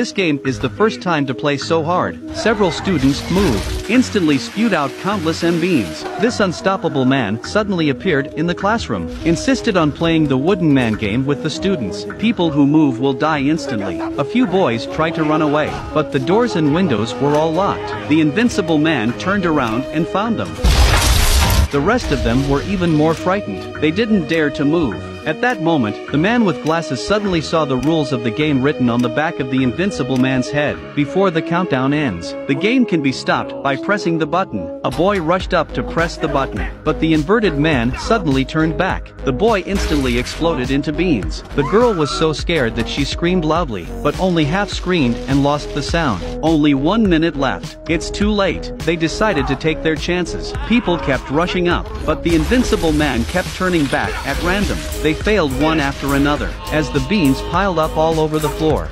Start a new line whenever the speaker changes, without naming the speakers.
This game is the first time to play so hard. Several students moved, instantly spewed out countless M beans. This unstoppable man suddenly appeared in the classroom, insisted on playing the wooden man game with the students. People who move will die instantly. A few boys tried to run away, but the doors and windows were all locked. The invincible man turned around and found them. The rest of them were even more frightened. They didn't dare to move. At that moment, the man with glasses suddenly saw the rules of the game written on the back of the invincible man's head. Before the countdown ends, the game can be stopped by pressing the button. A boy rushed up to press the button, but the inverted man suddenly turned back. The boy instantly exploded into beans. The girl was so scared that she screamed loudly, but only half screamed and lost the sound. Only one minute left. It's too late. They decided to take their chances. People kept rushing up, but the invincible man kept turning back at random. They failed one after another, as the beans piled up all over the floor.